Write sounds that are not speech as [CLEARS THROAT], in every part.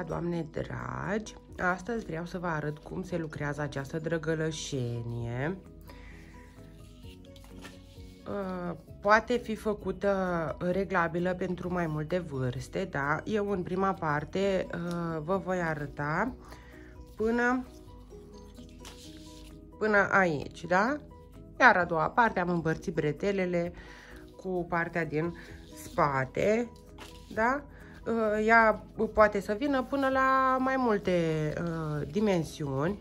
ziua, doamne dragi! Astăzi vreau să vă arăt cum se lucrează această drăgălășenie. Uh, poate fi făcută reglabilă pentru mai multe vârste, da? Eu în prima parte uh, vă voi arăta până, până aici, da? Iar a doua parte am împărțit bretelele cu partea din spate, da? Uh, ea poate să vină până la mai multe uh, dimensiuni.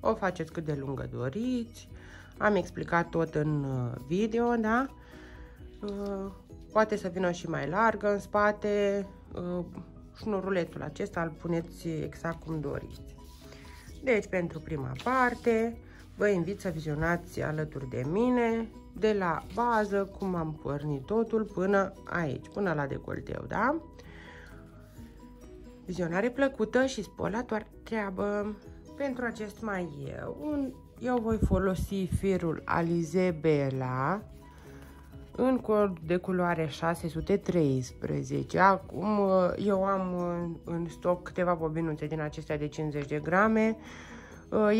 O faceți cât de lungă doriți. Am explicat tot în uh, video, da? Poate să vină și mai largă în spate. Șnurulețul acesta îl puneți exact cum doriți. Deci, pentru prima parte, vă invit să vizionați alături de mine de la bază, cum am pornit totul, până aici, până la decolteu, da? Vizionare plăcută și spolatoare treabă. Pentru acest mai eu, eu voi folosi firul Alize Bella în cord de culoare 613. Acum eu am în stoc câteva bobinuțe din acestea de 50 de grame.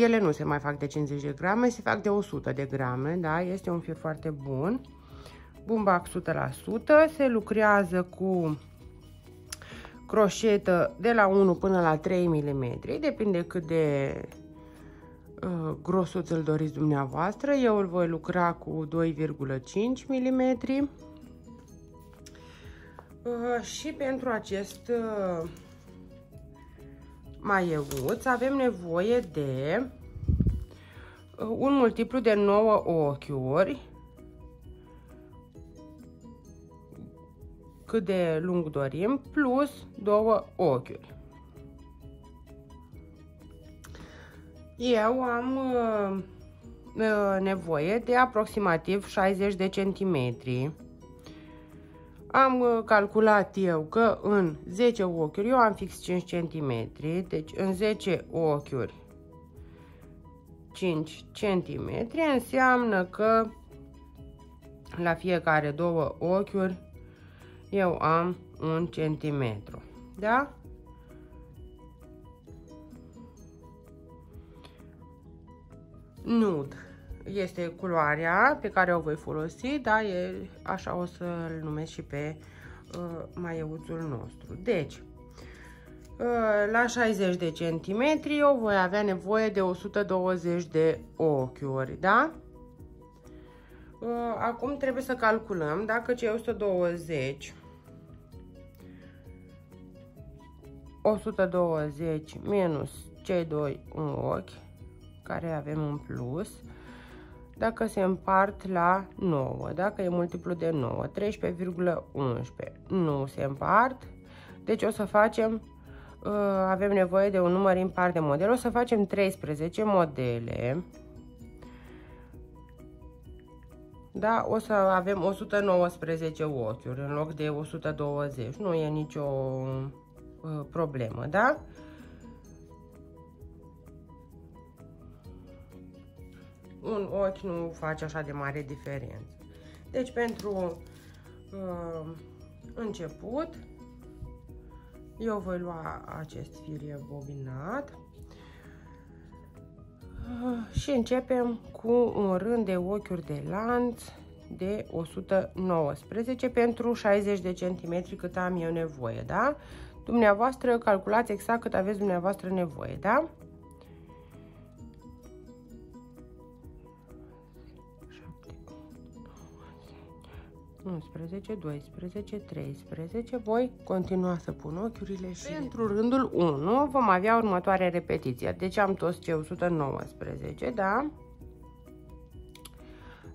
Ele nu se mai fac de 50 de grame, se fac de 100 de grame, da? Este un fir foarte bun. Bumbac 100%, se lucrează cu croșetă de la 1 până la 3 mm, depinde cât de uh, grosuț îl doriți dumneavoastră. Eu îl voi lucra cu 2,5 mm. Uh, și pentru acest uh, maieuț avem nevoie de uh, un multiplu de 9 ochiuri cât de lung dorim, plus două ochiuri. Eu am uh, uh, nevoie de aproximativ 60 de centimetri. Am uh, calculat eu că în 10 ochiuri eu am fix 5 cm, deci în 10 ochiuri 5 cm înseamnă că la fiecare două ochiuri eu am un centimetru. Da? Nud este culoarea pe care o voi folosi, da, e, așa o să-l numesc și pe uh, maieuțul nostru. Deci, uh, la 60 de centimetri eu voi avea nevoie de 120 de ochiuri, da? Uh, acum trebuie să calculăm dacă cei 120 120 minus cei doi un ochi care avem în plus dacă se împart la 9, dacă e multiplu de 9, 13,11 nu se împart, deci o să facem, uh, avem nevoie de un număr impar de model, o să facem 13 modele, da, o să avem 119 ochiuri în loc de 120, nu e nicio uh, problemă, da? Un ochi nu face așa de mare diferență. Deci pentru uh, început eu voi lua acest fir bobinat și începem cu un rând de ochiuri de lanț de 119 pentru 60 de centimetri cât am eu nevoie, da? Dumneavoastră calculați exact cât aveți dumneavoastră nevoie, da? 11, 12, 13, voi continua să pun ochiurile și... Pentru rândul 1 vom avea următoarea repetiție. Deci am toți cei 119, da?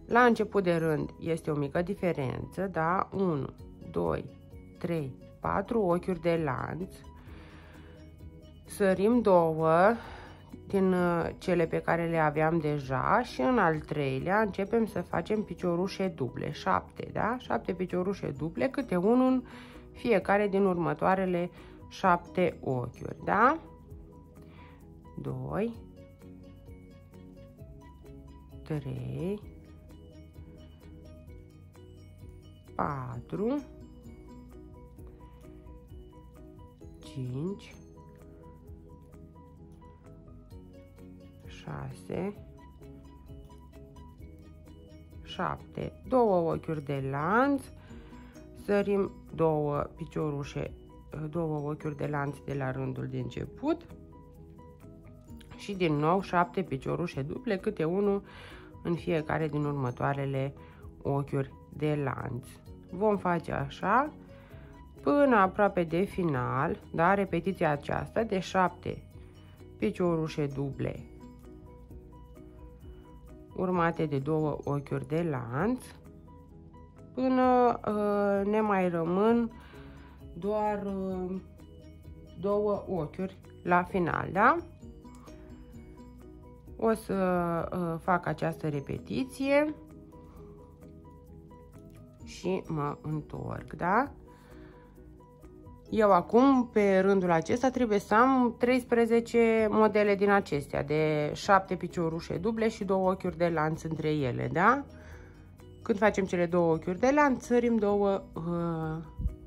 La început de rând este o mică diferență, da? 1, 2, 3, 4 ochiuri de lanț. Sărim două din uh, cele pe care le aveam deja și în al treilea începem să facem piciorușe duble, 7, da? 7 piciorușe duble, câte unul în fiecare din următoarele 7 ochiuri, da? 2 3 4 5 6 7 două ochiuri de lanț. Sărim două piciorușe două ochiuri de lanț de la rândul de început. Și din nou 7 piciorușe duble câte unul în fiecare din următoarele ochiuri de lanț. Vom face așa până aproape de final, da, repetiția aceasta de 7 piciorușe duble urmate de două ochiuri de lanț până uh, ne mai rămân doar uh, două ochiuri la final, da? O să uh, fac această repetiție și mă întorc, da? Eu acum, pe rândul acesta, trebuie să am 13 modele din acestea, de 7 piciorușe duble și două ochiuri de lanț între ele, da? Când facem cele două ochiuri de lanț, sărim două uh,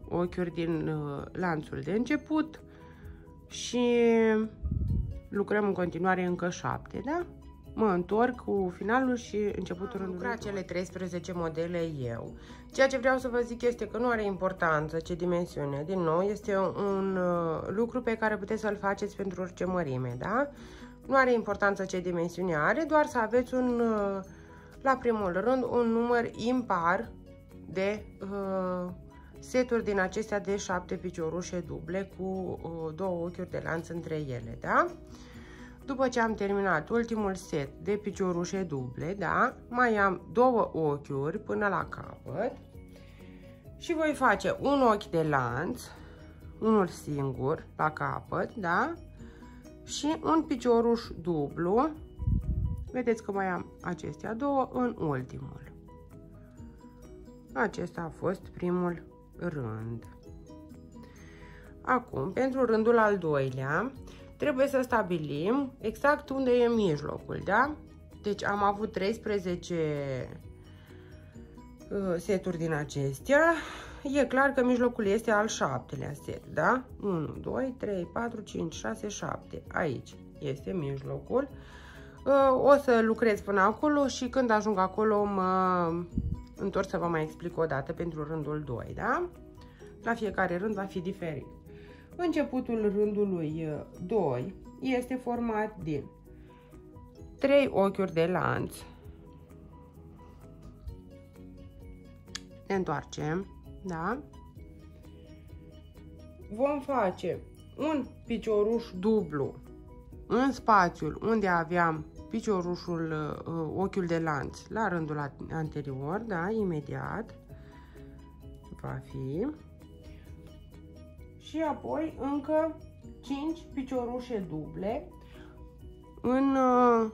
ochiuri din uh, lanțul de început și lucrăm în continuare încă 7, da? Mă întorc cu finalul și începutul rândului. Lucra cele 13 modele eu. Ceea ce vreau să vă zic este că nu are importanță ce dimensiune. Din nou, este un uh, lucru pe care puteți să-l faceți pentru orice mărime, da? Nu are importanță ce dimensiune are, doar să aveți un, uh, la primul rând, un număr impar de uh, seturi din acestea de 7 piciorușe duble cu uh, două ochiuri de lanț între ele, da? După ce am terminat ultimul set de piciorușe duble, da, mai am două ochiuri până la capăt și voi face un ochi de lanț, unul singur la capăt, da, și un picioruș dublu, vedeți că mai am acestea două în ultimul. Acesta a fost primul rând. Acum, pentru rândul al doilea, trebuie să stabilim exact unde e mijlocul, da? Deci am avut 13 uh, seturi din acestea. E clar că mijlocul este al șaptelea set, da? 1, 2, 3, 4, 5, 6, 7. Aici este mijlocul. Uh, o să lucrez până acolo și când ajung acolo mă întorc să vă mai explic o dată pentru rândul 2, da? La fiecare rând va fi diferit. Începutul rândului 2 uh, este format din 3 ochiuri de lanț. Ne întoarcem, da? Vom face un picioruș dublu în spațiul unde aveam piciorușul, uh, ochiul de lanț la rândul anterior, da, imediat va fi și apoi încă 5 piciorușe duble în uh,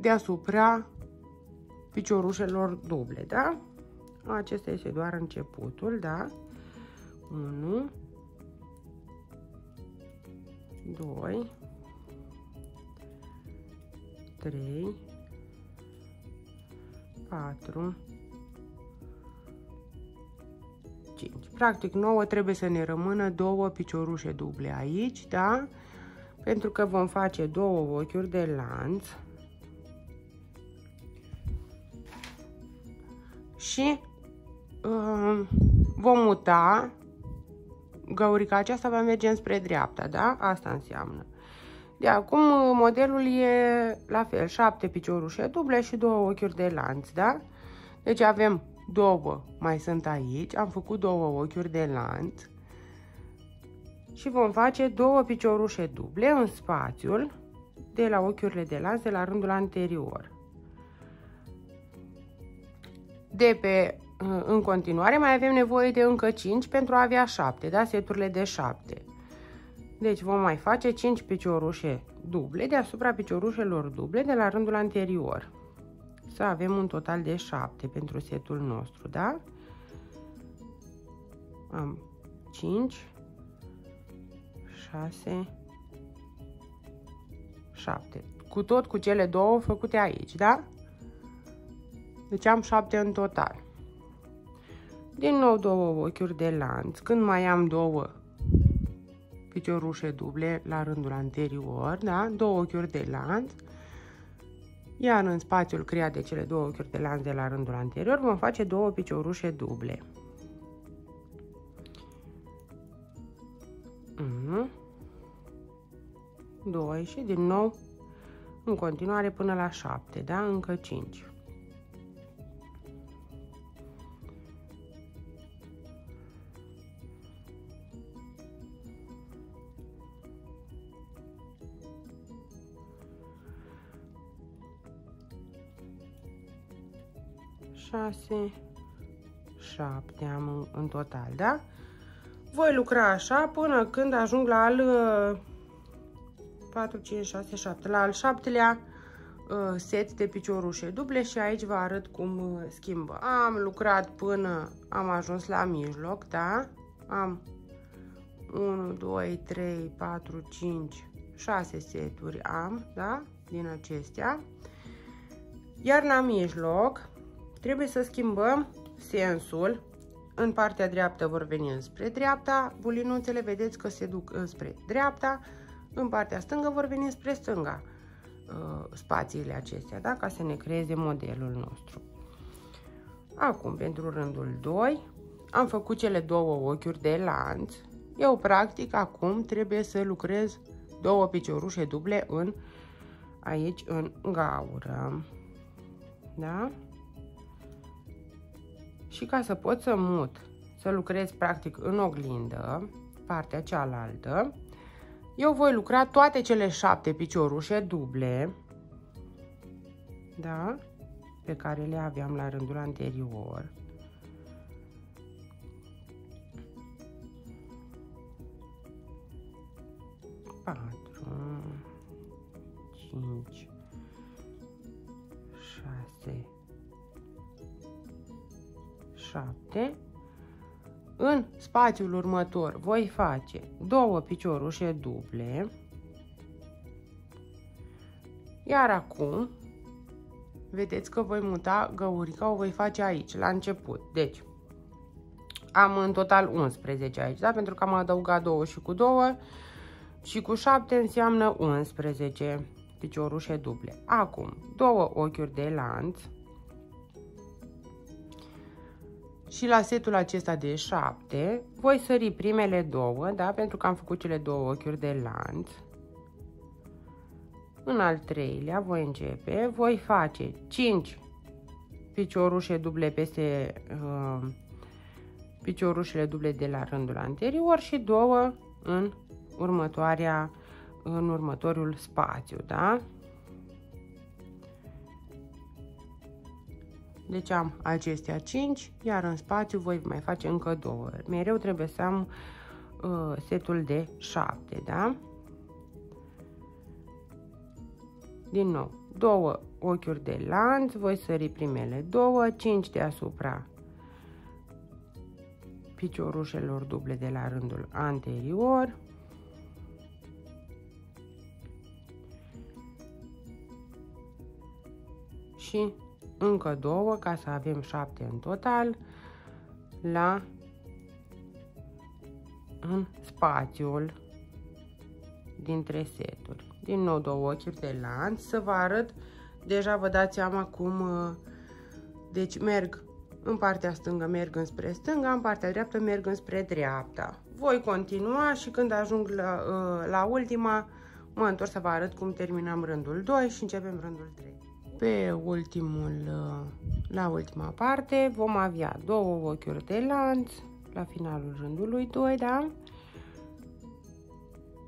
deasupra piciorușelor duble, da? Acesta este doar începutul, da? 1 2 3 4 5. Practic nouă trebuie să ne rămână două piciorușe duble aici, da? Pentru că vom face două ochiuri de lanț. Și uh, vom muta găurica aceasta va merge spre dreapta, da? Asta înseamnă. De acum modelul e la fel, 7 piciorușe duble și două ochiuri de lanț, da? Deci avem două mai sunt aici, am făcut două ochiuri de lanț și vom face două piciorușe duble în spațiul de la ochiurile de lanț de la rândul anterior. De pe, în continuare mai avem nevoie de încă 5 pentru a avea 7, da? seturile de 7. Deci vom mai face 5 piciorușe duble deasupra piciorușelor duble de la rândul anterior să avem un total de 7 pentru setul nostru, da? Am 5, 6, 7. Cu tot cu cele două făcute aici, da? Deci am 7 în total. Din nou două ochiuri de lanț. Când mai am două piciorușe duble la rândul anterior, da? Două ochiuri de lanț Iar în spațiul creat de cele două ochiuri de lanț de la rândul anterior vom face două piciorușe duble. 1, 2 și din nou în continuare până la 7, da? Încă 5. Șase, șapte am în, în total, da? Voi lucra așa până când ajung la al 4, 5, 6, 7, la al șaptelea uh, set de piciorușe duble și aici vă arăt cum uh, schimbă. Am lucrat până am ajuns la mijloc, da? Am 1, 2, 3, 4, 5, 6 seturi am, da? Din acestea. Iar la mijloc trebuie să schimbăm sensul. În partea dreaptă vor veni înspre dreapta, bulinuțele vedeți că se duc înspre dreapta, în partea stângă vor veni spre stânga uh, spațiile acestea, da? ca să ne creeze modelul nostru. Acum, pentru rândul 2, am făcut cele două ochiuri de lanț. Eu, practic, acum trebuie să lucrez două piciorușe duble în, aici, în gaură. Da? Și ca să pot să mut, să lucrez, practic, în oglindă, partea cealaltă, eu voi lucra toate cele șapte piciorușe duble, da? Pe care le aveam la rândul anterior. Patru, cinci, șase, șapte în spațiul următor voi face două piciorușe duble, iar acum vedeți că voi muta găurica, o voi face aici, la început. Deci, am în total 11 aici, da? Pentru că am adăugat 2 și cu 2 și cu 7 înseamnă 11 piciorușe duble. Acum, două ochiuri de lanț și la setul acesta de 7 voi sări primele două, da? pentru că am făcut cele două ochiuri de lanț. În al treilea voi începe, voi face 5 piciorușe duble peste uh, piciorușele duble de la rândul anterior și două în următoarea în următorul spațiu, da? Deci am acestea 5, iar în spațiu voi mai face încă două. Mereu trebuie să am uh, setul de 7, da? Din nou, două ochiuri de lanț, voi sări primele două, 5 deasupra piciorușelor duble de la rândul anterior. Și încă două ca să avem șapte în total la în spațiul dintre seturi. Din nou două ochiuri de lanț să vă arăt, deja vă dați seama cum, uh, deci merg în partea stângă merg înspre stânga, în partea dreaptă merg înspre dreapta. Voi continua și când ajung la, uh, la ultima, mă întorc să vă arăt cum terminăm rândul 2 și începem rândul 3 pe ultimul, uh, la ultima parte vom avea două ochiuri de lanț la finalul rândului 2, da?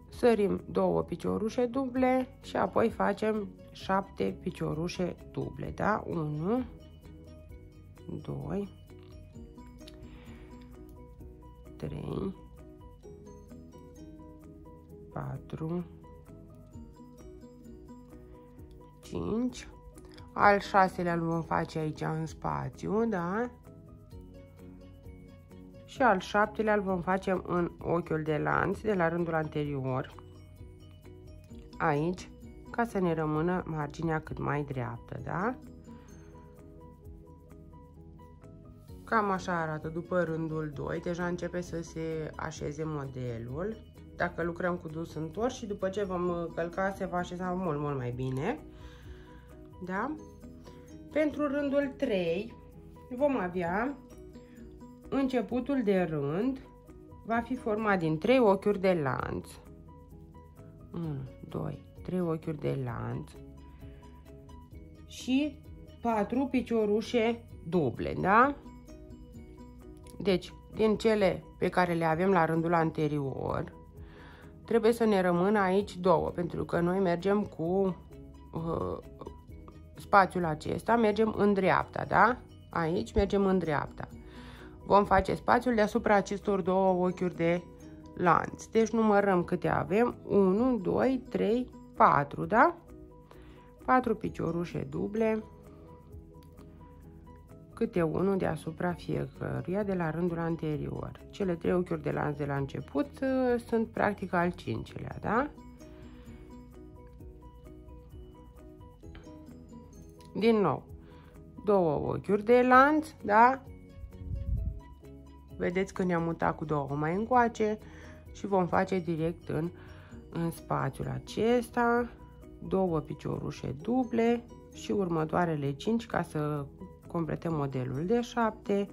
Sărim două piciorușe duble și apoi facem 7 piciorușe duble, da? 1 2 3 4 5 al șaselea îl vom face aici în spațiu, da? Și al șaptelea îl vom face în ochiul de lanț de la rândul anterior, aici, ca să ne rămână marginea cât mai dreaptă, da? Cam așa arată după rândul 2, deja începe să se așeze modelul. Dacă lucrăm cu dus întors și după ce vom călca se va așeza mult, mult mai bine. Da? Pentru rândul 3 vom avea începutul de rând va fi format din 3 ochiuri de lanț. 1, 2, 3 ochiuri de lanț și 4 piciorușe duble, da? Deci, din cele pe care le avem la rândul anterior, trebuie să ne rămână aici două, pentru că noi mergem cu uh, spațiul acesta, mergem în dreapta, da? Aici mergem în dreapta. Vom face spațiul deasupra acestor două ochiuri de lanț. Deci numărăm câte avem. 1, 2, 3, 4, da? 4 piciorușe duble câte unul deasupra fiecăruia de la rândul anterior. Cele trei ochiuri de lanț de la început uh, sunt practic al cincilea, da? Din nou, două ochiuri de lanț, da? Vedeți că ne-am mutat cu două mai încoace și vom face direct în, în spațiul acesta două piciorușe duble și următoarele 5 ca să completăm modelul de 7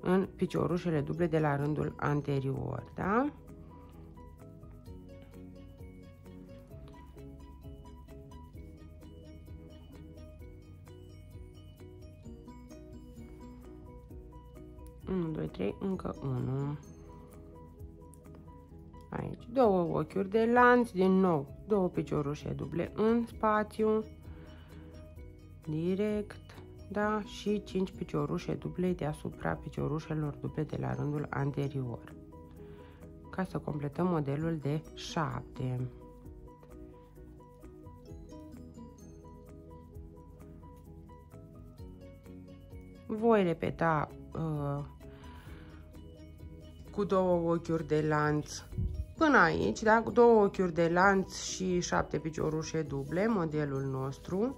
în piciorușele duble de la rândul anterior, da? Unu, doi, trei, încă unu. Aici, două ochiuri de lanț, din nou, două piciorușe duble în spațiu, direct, da, și 5 piciorușe duble deasupra piciorușelor duble de la rândul anterior. Ca să completăm modelul de 7. Voi repeta uh, cu două ochiuri de lanț până aici, da? cu două ochiuri de lanț și 7 piciorușe duble, modelul nostru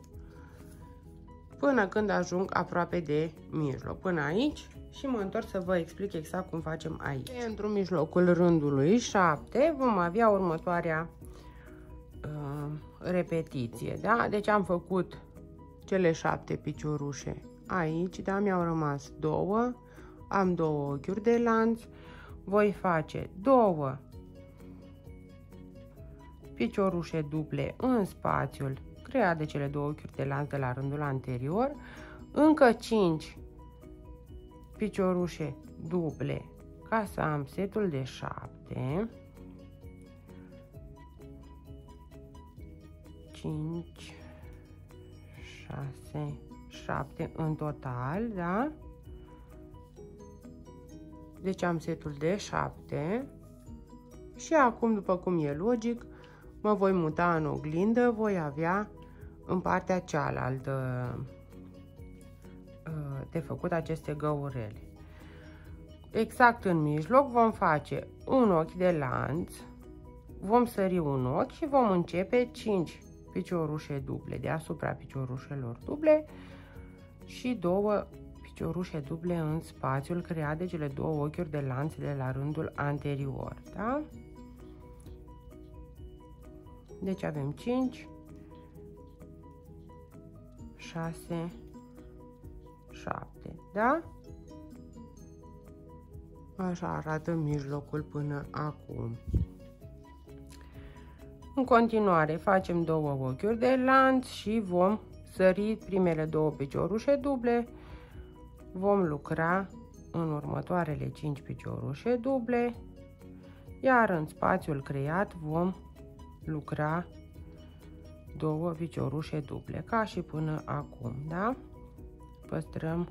până când ajung aproape de mijloc, până aici și mă întorc să vă explic exact cum facem aici. Pentru mijlocul rândului 7 vom avea următoarea uh, repetiție, da? Deci am făcut cele 7 piciorușe aici, da? Mi-au rămas două, am două ochiuri de lanț, voi face două. Piciorușe duble în spațiul creat de cele două ochiuri de lanț de la rândul anterior, încă 5 piciorușe duble ca să am setul de 7, 5, 6, 7 în total, da? Deci am setul de 7 și acum, după cum e logic, mă voi muta în oglindă, voi avea în partea cealaltă uh, de făcut aceste găurele. Exact în mijloc vom face un ochi de lanț, vom sări un ochi și vom începe 5 piciorușe duble deasupra piciorușelor duble și două piciorușe duble în spațiul creat de cele două ochiuri de lanț de la rândul anterior. Da? Deci avem 5 6, 7, da? Așa arată mijlocul până acum. În continuare facem două ochiuri de lanț și vom sări primele două piciorușe duble. Vom lucra în următoarele 5 piciorușe duble, iar în spațiul creat vom lucra două piciorușe duble, ca și până acum, da? Păstrăm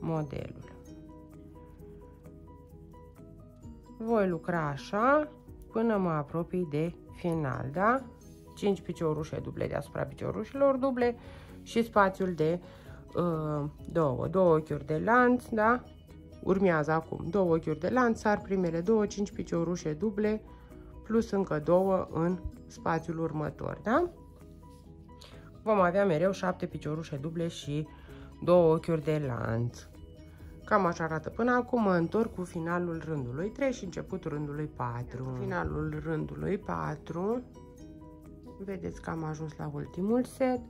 modelul. Voi lucra așa până mă apropii de final, da? 5 piciorușe duble deasupra piciorușelor duble și spațiul de uh, două, două ochiuri de lanț, da? Urmează acum două ochiuri de lanț, sar primele două, 5 piciorușe duble plus încă două în spațiul următor, da? vom avea mereu 7 piciorușe duble și două ochiuri de lanț. Cam așa arată până acum, mă întorc cu finalul rândului 3 și începutul rândului 4. Finalul rândului 4, vedeți că am ajuns la ultimul set,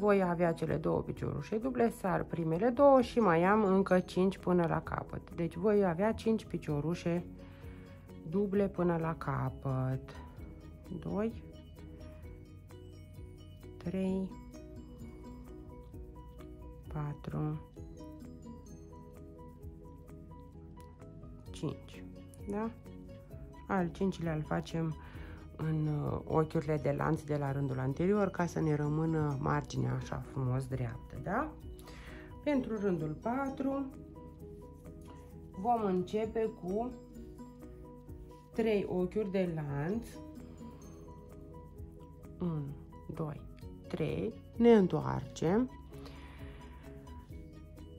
voi avea cele două piciorușe duble, sar primele două și mai am încă 5 până la capăt. Deci voi avea 5 piciorușe duble până la capăt. 2 3 4 5 da? Al cincilea îl facem în uh, ochiurile de lanț de la rândul anterior ca să ne rămână marginea așa frumos dreaptă, da? Pentru rândul 4 vom începe cu 3 ochiuri de lanț 1, 2, 3 ne întoarcem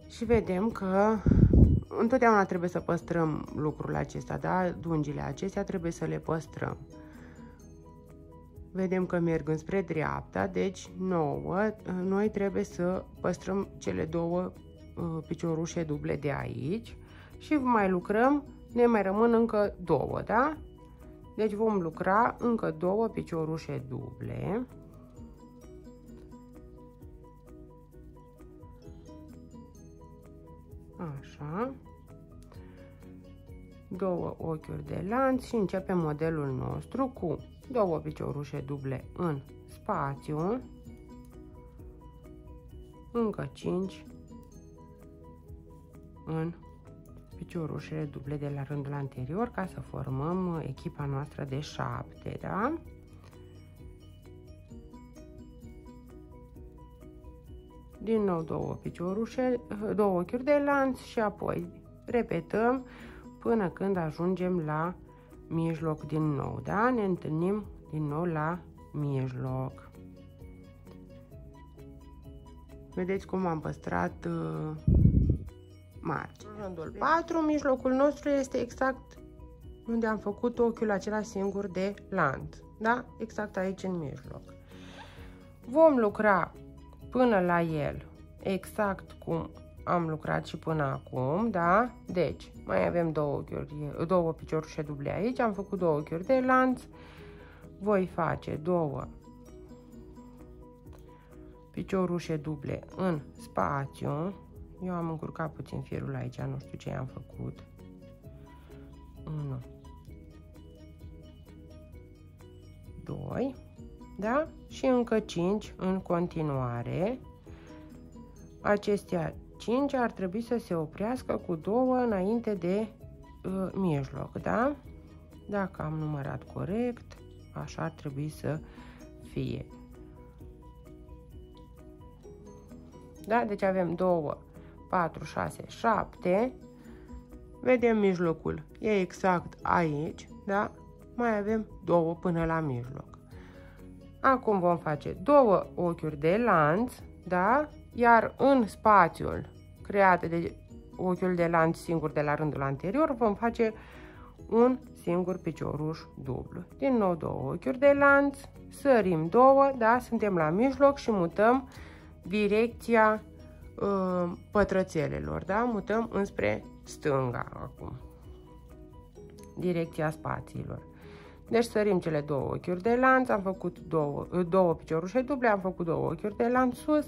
și vedem că întotdeauna trebuie să păstrăm lucrurile acestea, da? Dungile acestea trebuie să le păstrăm. Vedem că merg înspre dreapta, deci nouă, noi trebuie să păstrăm cele două uh, piciorușe duble de aici și mai lucrăm, ne mai rămân încă două, da? Deci vom lucra încă două piciorușe duble. Așa. Două ochiuri de lanț și începem modelul nostru cu două piciorușe duble în spațiu, încă 5 în piciorușele duble de la rândul anterior ca să formăm echipa noastră de 7, da? Din nou două piciorușe, două ochiuri de lanț și apoi repetăm până când ajungem la mijloc din nou, da? Ne întâlnim din nou la mijloc. Vedeți cum am păstrat uh, margine. Rândul 4, mijlocul nostru este exact unde am făcut ochiul acela singur de lanț, da? Exact aici în mijloc. Vom lucra până la el exact cum am lucrat și până acum, da? Deci, mai avem două, ochiuri, două piciorușe duble aici, am făcut două ochiuri de lanț, voi face două piciorușe duble în spațiu, eu am încurcat puțin firul aici, nu știu ce am făcut, 1, 2, da? Și încă 5 în continuare, acestea 5 ar trebui să se oprească cu două înainte de uh, mijloc, da? Dacă am numărat corect, așa ar trebui să fie. Da? Deci avem 2, 4, 6, 7. Vedem mijlocul. E exact aici, da? Mai avem două până la mijloc. Acum vom face două ochiuri de lanț, da? iar în spațiul creat de ochiul de lanț singur de la rândul anterior vom face un singur picioruș dublu. Din nou două ochiuri de lanț, sărim două, da, suntem la mijloc și mutăm direcția uh, pătrățelelor, da, mutăm înspre stânga acum, direcția spațiilor. Deci sărim cele două ochiuri de lanț, am făcut două, două piciorușe duble, am făcut două ochiuri de lanț sus,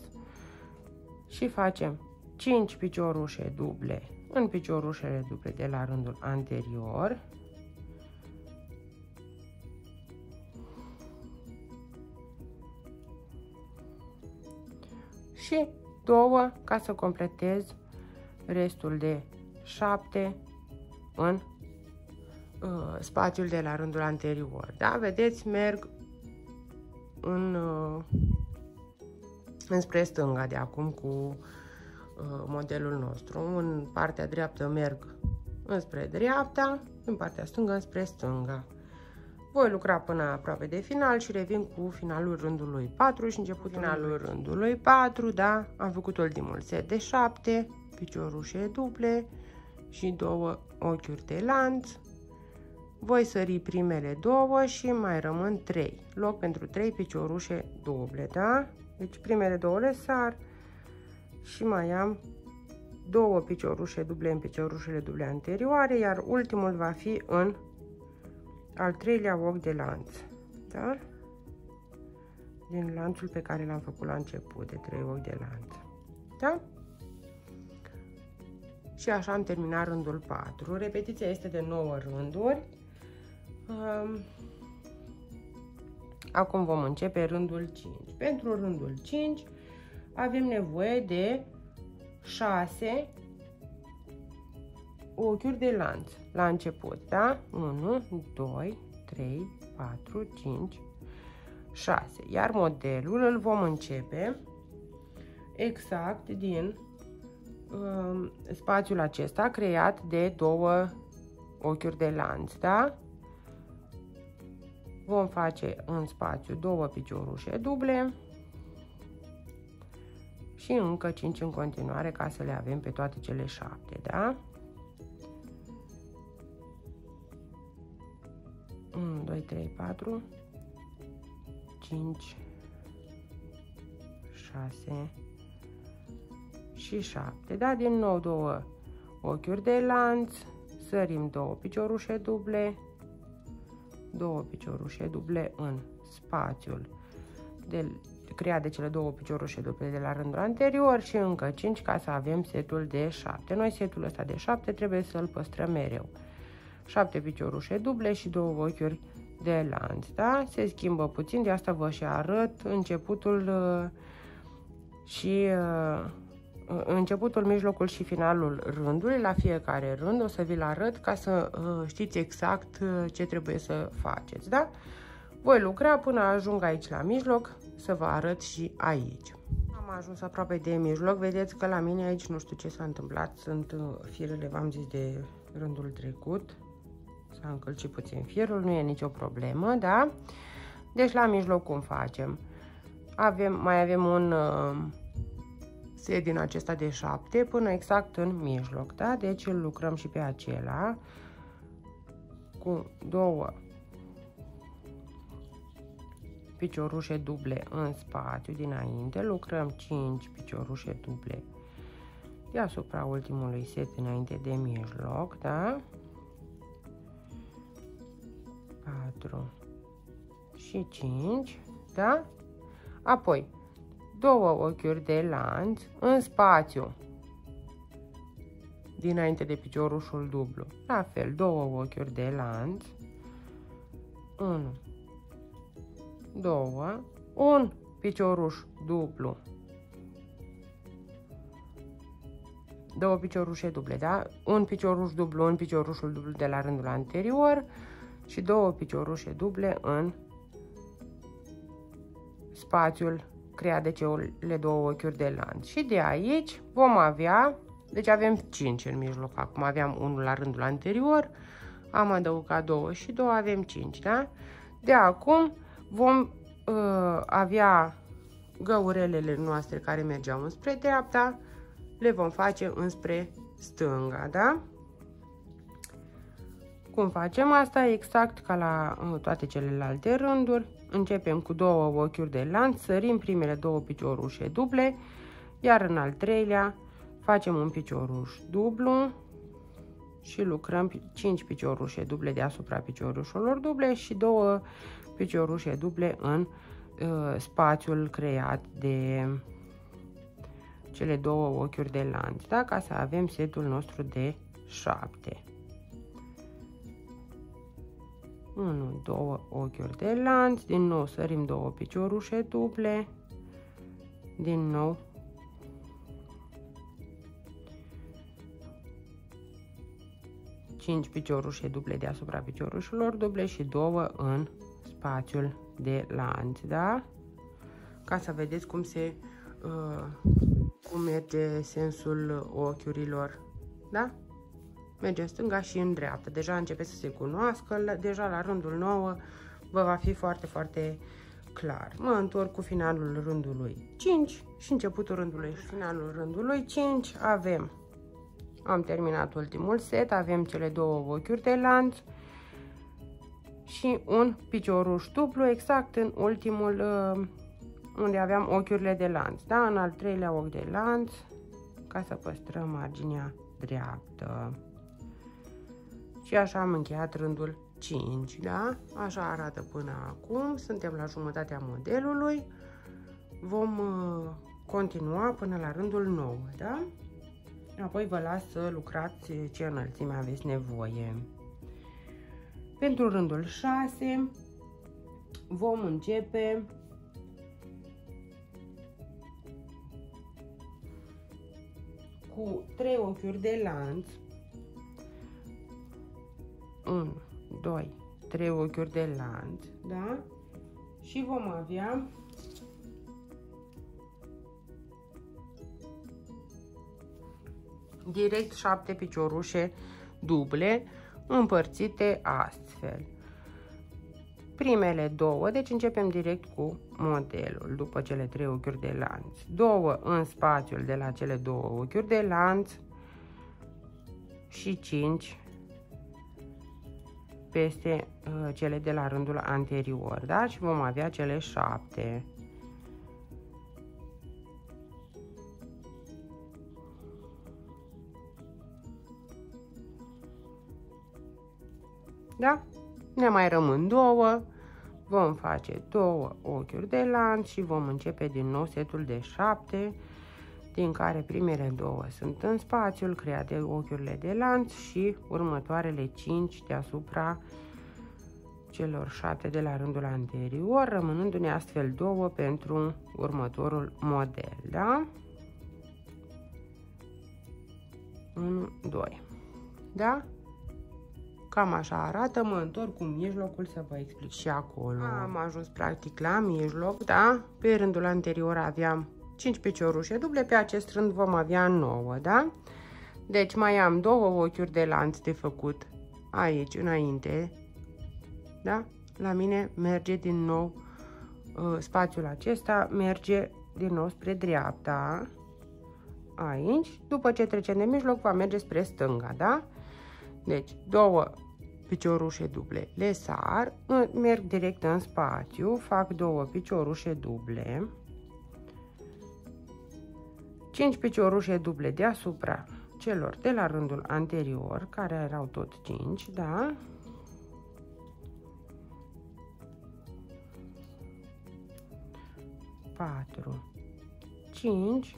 și facem 5 piciorușe duble în piciorușele duble de la rândul anterior și două ca să completez restul de 7 în uh, spațiul de la rândul anterior. Da? Vedeți, merg în uh, înspre stânga de acum cu uh, modelul nostru. În partea dreaptă merg înspre dreapta, în partea stângă înspre stânga. Voi lucra până aproape de final și revin cu finalul rândului 4 și începutul finalul rândului 4, da? Am făcut ultimul set de 7, piciorușe duble și două ochiuri de lanț. Voi sări primele două și mai rămân 3. Loc pentru 3 piciorușe duble, da? Deci primele două le sar și mai am două piciorușe duble în piciorușele duble anterioare, iar ultimul va fi în al treilea ochi de lanț. Da? din lanțul pe care l-am făcut la început, de 3 ochi de lanț. Da? Și așa am terminat rândul 4. Repetiția este de 9 rânduri. Um, acum vom începe rândul 5. Pentru rândul 5 avem nevoie de 6 ochiuri de lanț la început, da? 1, 2, 3, 4, 5, 6. Iar modelul îl vom începe exact din uh, spațiul acesta creat de două ochiuri de lanț, da? Vom face în spațiu două piciorușe duble și încă 5 în continuare ca să le avem pe toate cele 7, da? 1, 2, 3, 4, 5, 6 și 7. Da, din nou două ochiuri de lanț, sărim două piciorușe duble, două piciorușe duble în spațiul de creat de cele două piciorușe duble de la rândul anterior și încă 5 ca să avem setul de 7. Noi setul ăsta de 7 trebuie să-l păstrăm mereu. 7 piciorușe duble și două ochiuri de lanț, da? Se schimbă puțin, de asta vă și arăt începutul uh, și uh, începutul, mijlocul și finalul rândului la fiecare rând. O să vi-l arăt ca să uh, știți exact ce trebuie să faceți, da? Voi lucra până ajung aici la mijloc să vă arăt și aici. Am ajuns aproape de mijloc, vedeți că la mine aici nu știu ce s-a întâmplat, sunt firele, v-am zis, de rândul trecut, S-a încălcit puțin firul, nu e nicio problemă, da? Deci la mijloc cum facem? Avem, mai avem un uh, set din acesta de 7 până exact în mijloc, da? Deci îl lucrăm și pe acela cu două piciorușe duble în spațiu dinainte, lucrăm 5 piciorușe duble deasupra ultimului set înainte de mijloc, da? 4 și 5, da? Apoi, două ochiuri de lanț în spațiu, dinainte de piciorușul dublu. La fel, două ochiuri de lanț, 1, 2, un picioruș dublu, două piciorușe duble, da? Un picioruș dublu, un piciorușul dublu de la rândul anterior, și două piciorușe duble în spațiul creat de cele două ochiuri de lanț. Și de aici vom avea, deci avem 5 în mijloc, acum aveam unul la rândul anterior, am adăugat 2 și 2 avem 5, da? De acum vom uh, avea găurelele noastre care mergeau înspre dreapta, le vom face înspre stânga, da? Cum facem asta? Exact ca la uh, toate celelalte rânduri. Începem cu două ochiuri de lanț, sărim primele două piciorușe duble, iar în al treilea facem un picioruș dublu și lucrăm 5 piciorușe duble deasupra piciorușelor duble și două piciorușe duble în uh, spațiul creat de cele două ochiuri de lanț, da? ca să avem setul nostru de 7. 1, 2 ochiuri de lanț, din nou sărim două piciorușe duble, din nou cinci piciorușe duble deasupra piciorușelor duble și două în spațiul de lanț, da? Ca să vedeți cum se uh, cum merge sensul ochiurilor, da? merge în stânga și în dreapta. Deja începe să se cunoască, deja la rândul 9 vă va fi foarte, foarte clar. Mă întorc cu finalul rândului 5 și începutul rândului și finalul rândului 5 avem, am terminat ultimul set, avem cele două ochiuri de lanț și un picioruș dublu exact în ultimul uh, unde aveam ochiurile de lanț, da? în al treilea ochi de lanț ca să păstrăm marginea dreaptă. Și așa am încheiat rândul 5, da? Așa arată până acum, suntem la jumătatea modelului, vom uh, continua până la rândul 9, da? Apoi vă las să lucrați ce înălțime aveți nevoie. Pentru rândul 6 vom începe. Cu 3 ochiuri de lanț. 1, 2, 3 ochiuri de lanț, da? Și vom avea direct 7 piciorușe duble împărțite astfel. Primele două, deci începem direct cu modelul, după cele trei ochiuri de lanț. Două în spațiul de la cele două ochiuri de lanț și 5 peste uh, cele de la rândul anterior, da? Și vom avea cele 7. Da? Ne mai rămân două. Vom face două ochiuri de lanț și vom începe din nou setul de 7 din care primele două sunt în spațiul creat de ochiurile de lanț și următoarele 5 deasupra celor 7 de la rândul anterior, rămânându-ne astfel două pentru următorul model, da? 1, 2, da? Cam așa arată, mă întorc cu mijlocul să vă explic și acolo. Am ajuns practic la mijloc, da? Pe rândul anterior aveam 5 piciorușe duble, pe acest rând vom avea 9, da? Deci mai am două ochiuri de lanț de făcut aici, înainte, da? La mine merge din nou uh, spațiul acesta, merge din nou spre dreapta, aici, după ce trecem de mijloc va merge spre stânga, da? Deci două piciorușe duble le sar, merg direct în spațiu, fac două piciorușe duble, 5 piciorușe duble deasupra celor de la rândul anterior, care erau tot 5, da? Patru, cinci,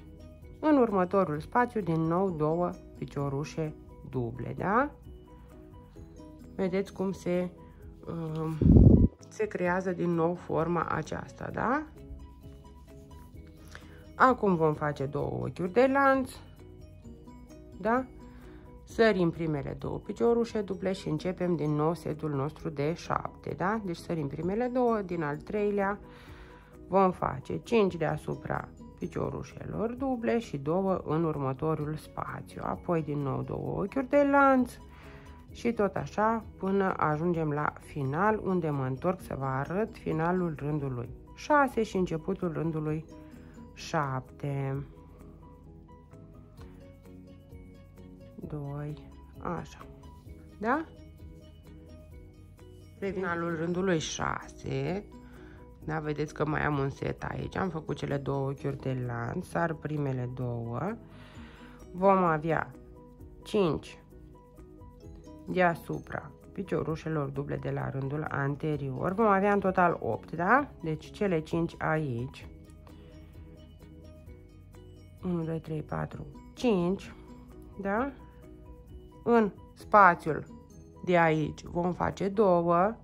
în următorul spațiu din nou două piciorușe duble, da? Vedeți cum se, uh, se creează din nou forma aceasta, da? Acum vom face două ochiuri de lanț, da? Sărim primele două piciorușe duble și începem din nou setul nostru de 7, da? Deci sărim primele două, din al treilea vom face 5 deasupra piciorușelor duble și două în următorul spațiu. Apoi din nou două ochiuri de lanț și tot așa până ajungem la final unde mă întorc să vă arăt finalul rândului. 6 și începutul rândului. 7 2 așa. Da? finalul rândului 6 da, vedeți că mai am un set aici. Am făcut cele două ochiuri de lanț sar primele două. Vom avea 5 deasupra piciorușelor duble de la rândul anterior vom avea în total 8 da? deci cele 5 aici 1, 2, 3, 4, 5, da? În spațiul de aici vom face două,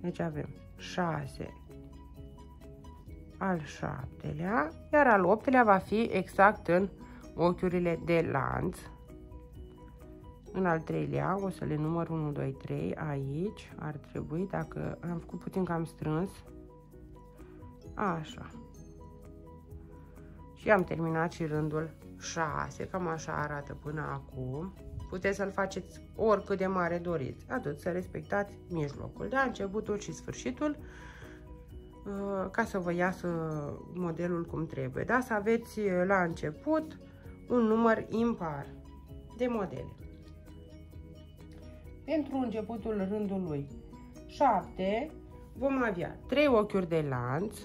deci avem 6 al șaptelea, iar al optelea va fi exact în ochiurile de lanț. În al treilea o să le număr 1, 2, 3 aici, ar trebui, dacă am făcut puțin cam strâns, așa. Și am terminat și rândul 6, cam așa arată până acum. Puteți să-l faceți oricât de mare doriți, atât să respectați mijlocul, de începutul și sfârșitul, uh, ca să vă iasă modelul cum trebuie. Da? Să aveți uh, la început un număr impar de modele. Pentru începutul rândului 7 vom avea 3 ochiuri de lanț,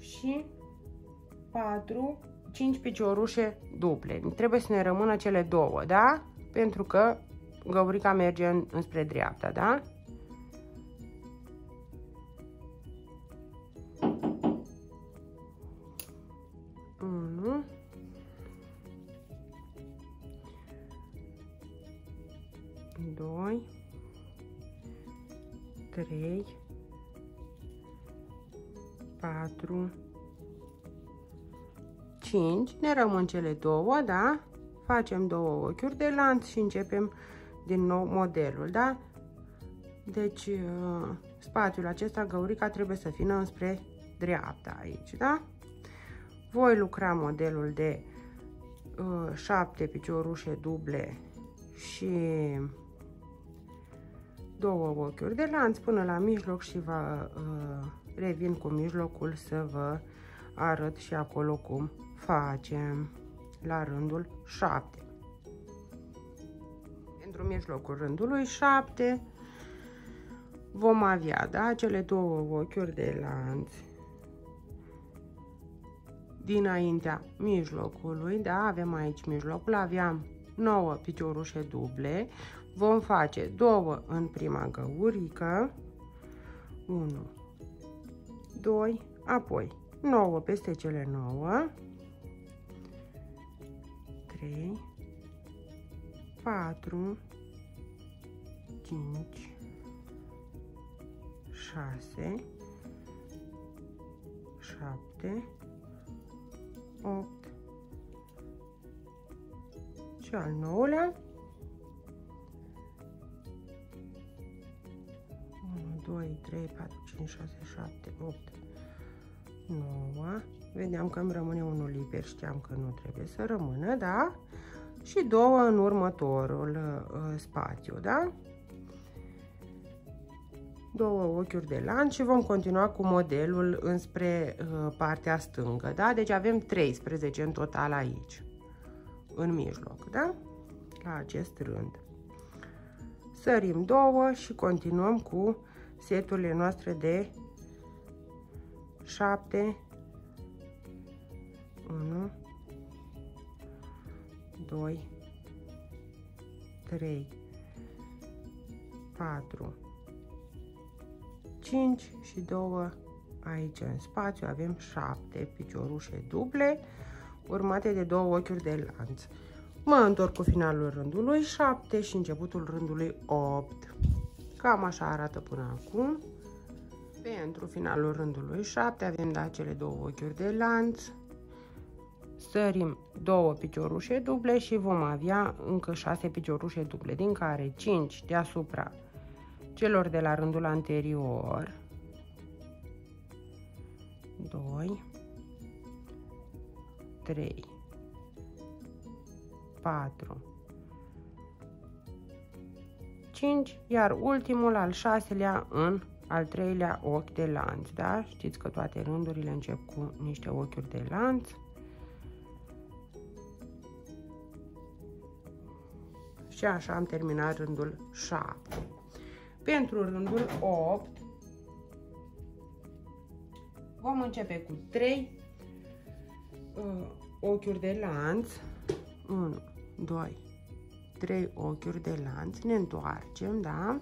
și 4 5 piciorușe duble. Trebuie să ne rămână cele două, da? Pentru că găurica merge în, înspre dreapta, da? 2, 3, 4, 5, ne rămân cele două, da? Facem două ochiuri de lanț și începem din nou modelul, da? Deci, uh, spațiul acesta, găurica, trebuie să vină înspre dreapta aici, da? Voi lucra modelul de uh, 7 piciorușe duble și două ochiuri de lanț până la mijloc și vă uh, revin cu mijlocul să vă arăt și acolo cum facem la rândul 7. Pentru mijlocul rândului 7 vom avea, da, cele două ochiuri de lanț dinaintea mijlocului, da, avem aici mijlocul, aveam 9 piciorușe duble, vom face două în prima găurică, 1, 2, apoi 9 peste cele 9, 3, 4, 5, 6, 7, 8 și al 9 2, 3, 4, 5, 6, 7, 8, 9 vedeam că îmi rămâne unul liber, știam că nu trebuie să rămână, da? Și două în următorul uh, spațiu, da? Două ochiuri de lanț și vom continua cu modelul înspre uh, partea stângă, da? Deci avem 13 în total aici, în mijloc, da? La acest rând. Sărim două și continuăm cu seturile noastre de 7 1 2 3 4 5 și 2 aici în spațiu avem 7 piciorușe duble urmate de două ochiuri de lanț. Mă întorc cu finalul rândului 7 și începutul rândului 8. Cam așa arată până acum. Pentru finalul rândului 7 avem da cele două ochiuri de lanț, sărim două piciorușe duble și vom avea încă 6 piciorușe duble, din care 5 deasupra celor de la rândul anterior, 2, 3, 4, 5, iar ultimul al șaselea în al treilea ochi de lanț, da? Știți că toate rândurile încep cu niște ochiuri de lanț. Și așa am terminat rândul 7. Pentru rândul 8 vom începe cu 3 uh, ochiuri de lanț. 1, 2, 3 ochiuri de lanț. Ne întoarcem, da?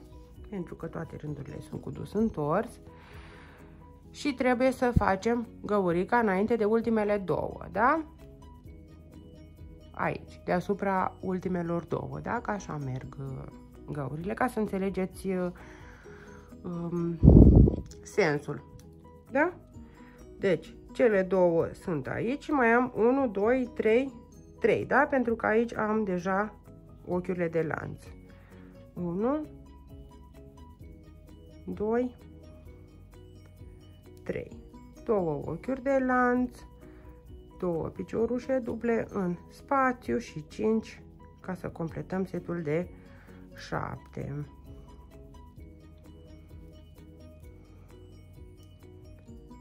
Pentru că toate rândurile sunt cu dus întors. Și trebuie să facem găurica înainte de ultimele două, da? aici, deasupra ultimelor două, da? Că așa merg uh, găurile, ca să înțelegeți uh, um, sensul, da? Deci, cele două sunt aici, mai am 1, 2, 3, 3, da? Pentru că aici am deja ochiurile de lanț. 1, 2, 3. Două ochiuri de lanț, două piciorușe duble în spațiu și 5 ca să completăm setul de 7.